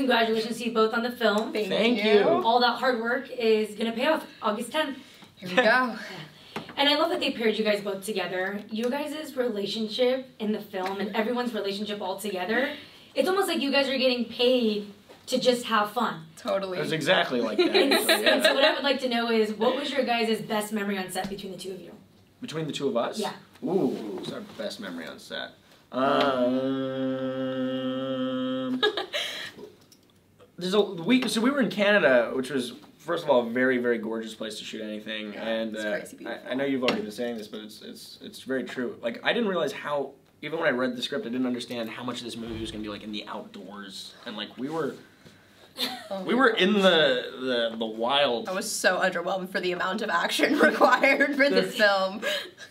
congratulations to you both on the film. Thank, Thank you. you. All that hard work is gonna pay off August 10th. Here we go. And I love that they paired you guys both together. You guys' relationship in the film and everyone's relationship all together, it's almost like you guys are getting paid to just have fun. Totally. It was exactly like that. And, So, and so what I would like to know is what was your guys' best memory on set between the two of you? Between the two of us? Yeah. Ooh, what's our best memory on set? Um, there's a we so we were in Canada, which was first of all a very very gorgeous place to shoot anything, Yeah, and uh, crazy I. I know you've already been saying this, but it's it's it's very true. Like I didn't realize how even when I read the script, I didn't understand how much of this movie was gonna be like in the outdoors, and like we were Oh we were God. in the the the wild. I was so underwhelmed for the amount of action required for this film.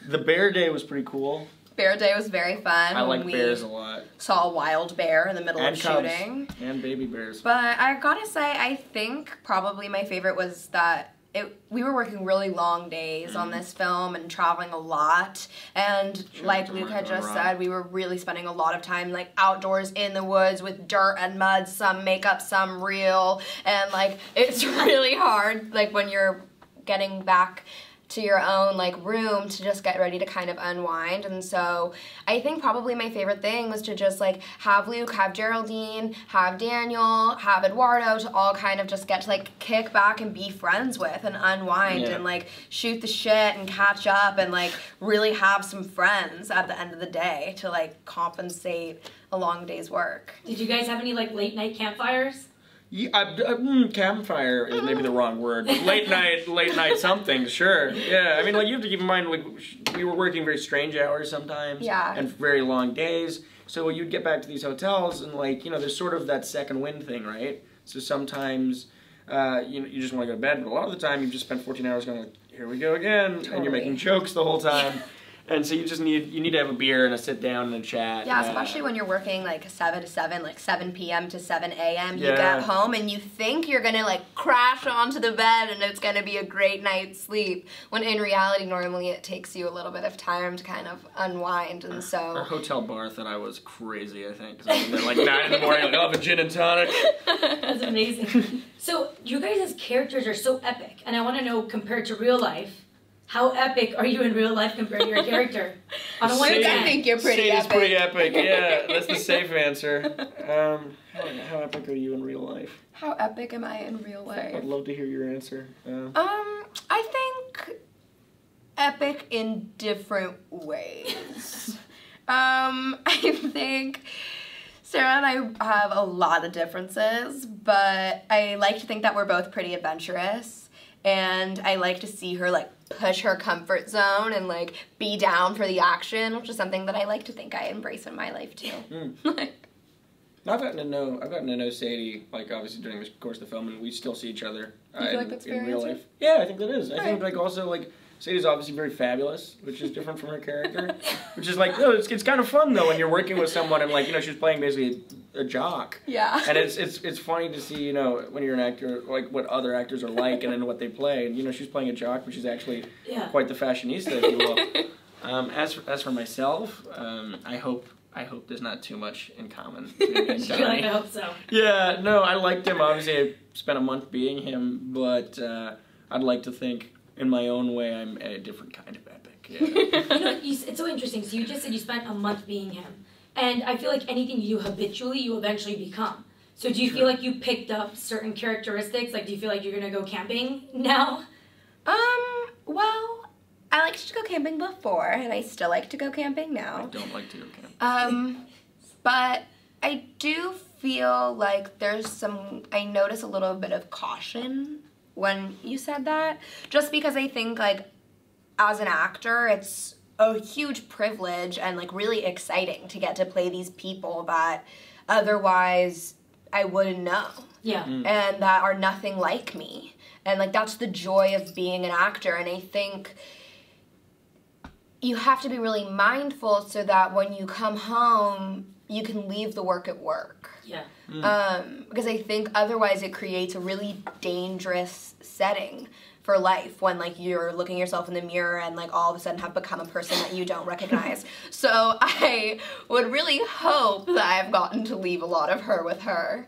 The bear day was pretty cool. Bear Day was very fun. I like bears a lot, saw a wild bear in the middle and of cubs, shooting. and baby bears. But I gotta say, I think probably my favorite was that it, we were working really long days on mm-hmm. this film and traveling a lot. And Sure, like Luke had just said, we were really spending a lot of time like outdoors in the woods with dirt and mud, some makeup, some real. And like it's really hard, like when you're getting back to your own like room to just get ready to kind of unwind and so i think probably my favorite thing was to just like have luke have geraldine have daniel have eduardo to all kind of just get to like kick back and be friends with and unwind Yeah. and like shoot the shit and catch up and like really have some friends at the end of the day to like compensate a long day's work Did you guys have any like late night campfires? Yeah, I, I, mm, campfire is maybe the wrong word. But late night, late night something, sure. Yeah, I mean, like you have to keep in mind, like we were working very strange hours sometimes. Yeah. And very long days. So you'd get back to these hotels, and like you know, there's sort of that second wind thing, right? So sometimes. Uh, you, you just want to go to bed, but a lot of the time you just spend 14 hours going like, here we go again, and you're making jokes the whole time, and so you just need you need to have a beer and a sit down and a chat. Yeah, uh, especially when you're working like 7 to 7, like 7 p.m. to 7 a.m. You Yeah. get home and you think you're gonna like crash onto the bed and it's gonna be a great night's sleep. When in reality, normally it takes you a little bit of time to kind of unwind. And so Our hotel bar thought I was crazy, I think. 'cause I was there like 9 in the morning, like, I'll have a gin and tonic. That's amazing. so you guys' characters are so epic, and I want to know compared to real life, how epic are you in real life compared to your character? On a one to I think you're pretty Sadie's epic. pretty epic, yeah. That's the safe answer. Um, how, how epic are you in real life? How epic am I in real life? I'd love to hear your answer. Uh, Um, I think epic in different ways. um, I think Sarah and I have a lot of differences, but I like to think that we're both pretty adventurous. And I like to see her like push her comfort zone and like be down for the action, which is something that I like to think I embrace in my life too. Mm. Like, I've gotten to know I've gotten to know Sadie like obviously during the course of the film, and we still see each other. uh, feel like in, in real life. Yeah, I think that is. I think like also like Sadie's obviously very fabulous, which is different from her character. which is like no, it's it's kind of fun though when you're working with someone and like you know she's playing basically a jock. yeah. and it's it's it's funny to see you know when you're an actor like what other actors are like and then what they play and you know she's playing a jock but she's actually Yeah. quite the fashionista if you will. um, as for, as for myself, um, I hope I hope there's not too much in common. I feel like I Donnie. hope so. yeah, no, I liked him. Obviously, I spent a month being him, but uh, I'd like to think in my own way I'm a different kind of epic. Yeah. You know, you, it's so interesting. So you just said you spent a month being him, and I feel like anything you do habitually, you eventually become. So do you feel like you picked up certain characteristics? Like, do you feel like you're gonna go camping now? Um, well, I liked to go camping before, and I still like to go camping now. I don't like to go camping. Um, but I do feel like there's some, I notice a little bit of caution when you said that, just because I think, like, as an actor, it's a huge privilege and, like, really exciting to get to play these people that otherwise I wouldn't know Yeah. Mm. and that are nothing like me. And like that's the joy of being an actor and I think you have to be really mindful so that when you come home you can leave the work at work. Yeah. Um, because I think otherwise it creates a really dangerous setting for life when like you're looking yourself in the mirror and like all of a sudden have become a person that you don't recognize. so I would really hope that I've gotten to leave a lot of her with her.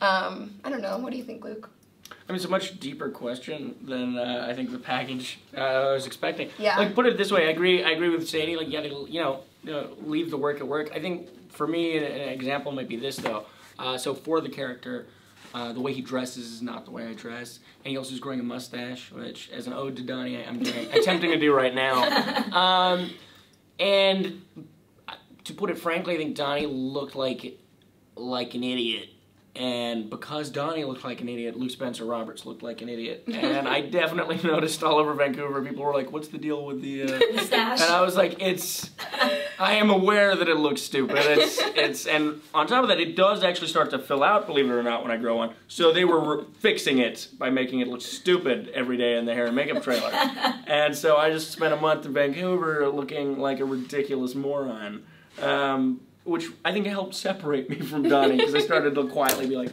Um, I don't know. What do you think, Luke? I mean, it's a much deeper question than uh, I think the package uh, I was expecting. Yeah. Like, put it this way, I agree. I agree with Sadie. Like, you got to, you know, you know, leave the work at work. I think for me, an, an example might be this though. Uh, so for the character, uh, the way he dresses is not the way I dress, and he also is growing a mustache, which, as an ode to Donnie, I- I'm doing, attempting to do right now. Um, and uh, to put it frankly, I think Donnie looked like like an idiot. And because Donnie looked like an idiot, Luke Spencer Roberts looked like an idiot. And I definitely noticed all over Vancouver, people were like, "What's the deal with the?" Uh... The. And I was like, "It's." I am aware that it looks stupid. It's it's and on top of that, it does actually start to fill out, believe it or not, when I grow one. So they were fixing it by making it look stupid every day in the hair and makeup trailer. and so I just spent a month in Vancouver looking like a ridiculous moron. Um, which I think helped separate me from Donnie because I started to quietly be like,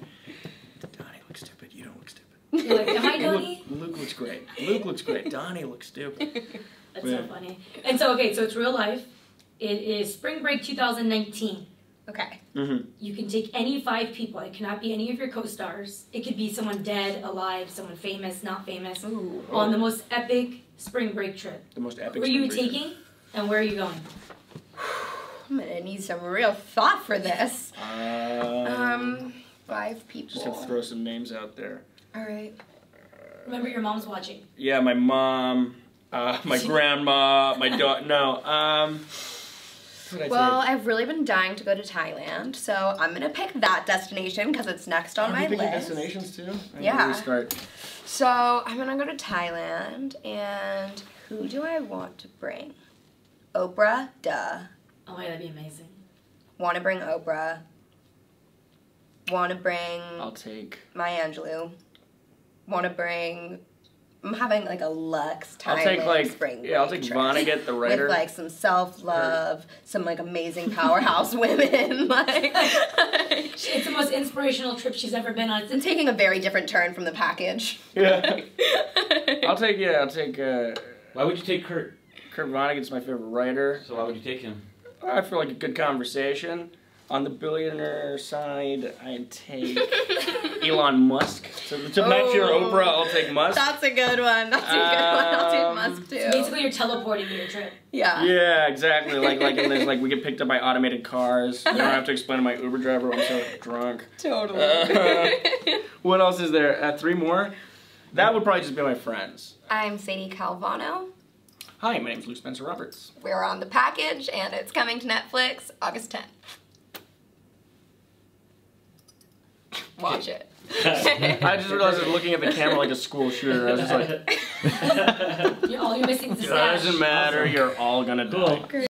Donnie looks stupid. You don't look stupid. You're like, am I Luke, Donnie? Luke looks great. Luke looks great. Donnie looks stupid. That's Yeah. so funny. And so, okay, so it's real life. It is spring break 2019. Okay. hmm You can take any five people. It cannot be any of your co-stars. It could be someone dead, alive, someone famous, not famous, Ooh. on the most epic spring break trip. The most epic. Who are you spring break. taking, and where are you going? I'm gonna need some real thought for this. Um, Um, five people. just have to throw some names out there. All right. Remember, your mom's watching. Yeah, my mom, uh, my grandma, my daughter. No, um. I Well, take? I've really been dying to go to Thailand, so I'm gonna pick that destination because it's next on Are my you picking list. destinations too? I Yeah. Where start? So I'm gonna go to Thailand, and who do I want to bring? Oprah, duh. Oh, yeah, that'd be amazing. Want to bring Oprah. Want to bring I'll take. Maya Angelou. Want to bring. I'm having like a luxe time. I'll take like. spring Yeah, I'll break take trip. Vonnegut, the writer. With like some self love, some like amazing powerhouse women. Like, It's the most inspirational trip she's ever been on. I'm It's taking a very different turn from the package. yeah. I'll take. Yeah, I'll take. Uh, Why would you take Kurt? Kurt Vonnegut's my favorite writer. So why would you take him? I feel like a good conversation. On the billionaire side, I'd take Elon Musk. So to match your Oh. Oprah, I'll take Musk. That's a good one. That's a good one. I'll Um, take Musk too. basically, you're teleporting your trip. Yeah. Yeah, exactly. Like like in this, like we get picked up by automated cars. I don't have to explain to my Uber driver I'm so drunk. Totally. Uh, What else is there? Uh, three more. That would probably just be my friends. I'm Sadie Calvano. Hi, my name is Luke Spencer Roberts. We're on the package, and it's coming to Netflix August 10th. Watch it. I just realized I was looking at the camera like a school shooter. I was just like, You're, all you're missing is the stash. doesn't matter. You're all gonna die. Cool.